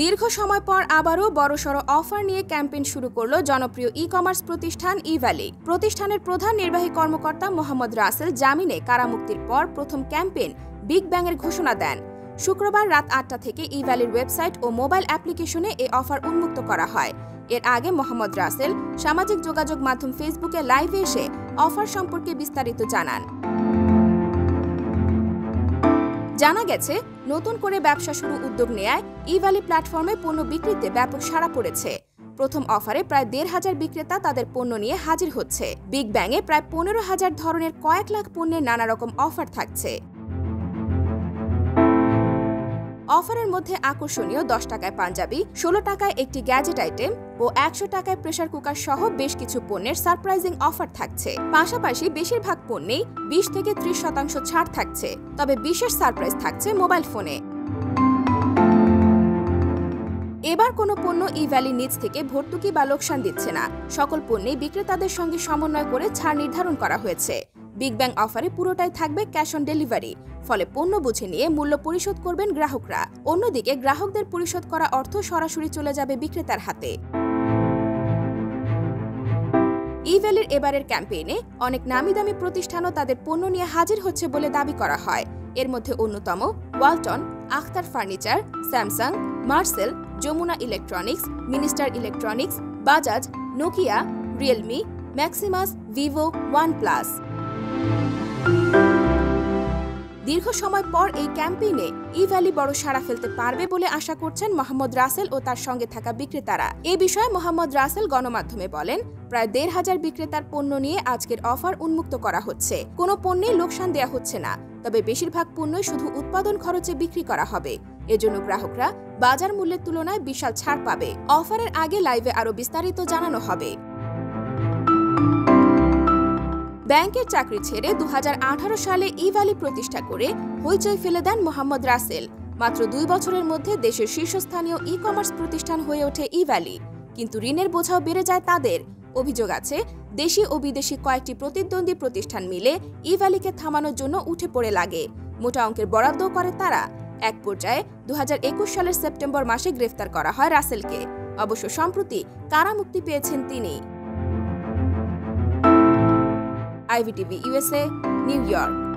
দীর্ঘ সময় পর আবারও বড়সড় অফার নিয়ে ক্যাম্পেইন শুরু করল জনপ্রিয় ই কমার্স প্রতিষ্ঠান ই ভ্যালি প্রতিষ্ঠানের প্রধান নির্বাহী কর্মকর্তা মোহাম্মদ রাসেল জামিনে কারামুক্তির পর প্রথম ক্যাম্পেইন বিগ ব্যাংয়ের ঘোষণা দেন। শুক্রবার রাত আটটা থেকে ই ভ্যালির ওয়েবসাইট ও মোবাইল অ্যাপ্লিকেশনে এ অফার উন্মুক্ত করা হয়। এর আগে মোহাম্মদ রাসেল সামাজিক যোগাযোগ মাধ্যম ফেসবুকে লাইভে এসে অফার সম্পর্কে বিস্তারিত জানান। জানা গেছে, নতুন করে ব্যবসা শুরু উদ্যোগ নেয় ই ভ্যালি প্ল্যাটফর্মে পণ্য বিক্রিতে ব্যাপক সাড়া পড়েছে। প্রথম অফারে প্রায় দেড় হাজার বিক্রেতা তাদের পণ্য নিয়ে হাজির হচ্ছে। বিগ ব্যাংয়ে প্রায় পনেরো হাজার ধরনের কয়েক লাখ পণ্যের নানা রকম অফার থাকছে। অফারের মধ্যে আকর্ষণীয় দশ টাকায় পাঞ্জাবি, ষোলো টাকায় একটি গ্যাজেট আইটেম ও একশো টাকায় প্রেশার কুকার সহ বেশ কিছু পণ্যের সারপ্রাইজিং অফার থাকছে। পাশাপাশি বেশিরভাগ পণ্যেই বিশ থেকে ত্রিশ শতাংশ ছাড় থাকছে, তবে বিশেষ সারপ্রাইজ থাকছে মোবাইল ফোনে। এবার কোনো পণ্য ই ভ্যালি নিচ থেকে ভর্তুকি বা লোকসান দিচ্ছে না। সকল পণ্যে বিক্রেতাদের সঙ্গে সমন্বয় করে ছাড় নির্ধারণ করা হয়েছে। বিগ ব্যাং অফারে পুরোটাই থাকবে ক্যাশ অন ডেলিভারি ফলে পণ্য বুঝে নিয়ে মূল্য পরিশোধ করবেন গ্রাহকরা। অন্যদিকে গ্রাহকদের পরিশোধ করা অর্থ সরাসরি চলে যাবে বিক্রেতার হাতে। ইভ্যালির এবারের ক্যাম্পেইনে অনেক নামি দামি প্রতিষ্ঠানও তাদের পণ্য নিয়ে হাজির হচ্ছে বলে দাবি করা হয়। এর মধ্যে অন্যতম Walton Akhtar furniture Samsung Marcel Jamuna electronics Minister electronics Bajaj Nokia Realme Maximus Vivo OnePlus দীর্ঘ সময় পর এই ক্যাম্পেইনে ই ভ্যালি বড় সাড়া ফেলতে পারবে বলে আশা করছেন মোহাম্মদ রাসেল ও তার সঙ্গে থাকা বিক্রেতারা। এ বিষয়ে মোহাম্মদ রাসেল গণমাধ্যমে বলেন, প্রায় দেড় হাজার বিক্রেতার পণ্য নিয়ে আজকের অফার উন্মুক্ত করা হচ্ছে। কোনো পণ্যে লোকসান দেওয়া হচ্ছে না, তবে বেশিরভাগ পণ্যই শুধু উৎপাদন খরচে বিক্রি করা হবে। এজন্য গ্রাহকরা বাজার মূল্যের তুলনায় বিশাল ছাড় পাবে। অফারের আগে লাইভে আরও বিস্তারিত জানানো হবে। ব্যাংকের চাকরি ছেড়ে দু হাজার আঠারো সালে ই ভ্যালি প্রতিষ্ঠা করে হইচই ফেলে দেন মোহাম্মদ রাসেল। মাত্র দুই বছরের মধ্যে দেশের শীর্ষস্থানীয় ই কমার্স প্রতিষ্ঠান হয়ে ওঠে ই ভ্যালি। কিন্তু ঋণের বোঝাও বেড়ে যায় তাদের। অভিযোগ আছে, দেশি ও বিদেশি কয়েকটি প্রতিদ্বন্দ্বী প্রতিষ্ঠান মিলে ই ভ্যালিকে থামানোর জন্য উঠে পড়ে লাগে। মোটা অঙ্কের বরাদ্দ করে তারা। এক পর্যায়ে দু হাজার একুশ সালের সেপ্টেম্বর মাসে গ্রেফতার করা হয় রাসেলকে। অবশ্য সম্প্রতি কারামুক্তি পেয়েছেন তিনি। IVTV USA, New York.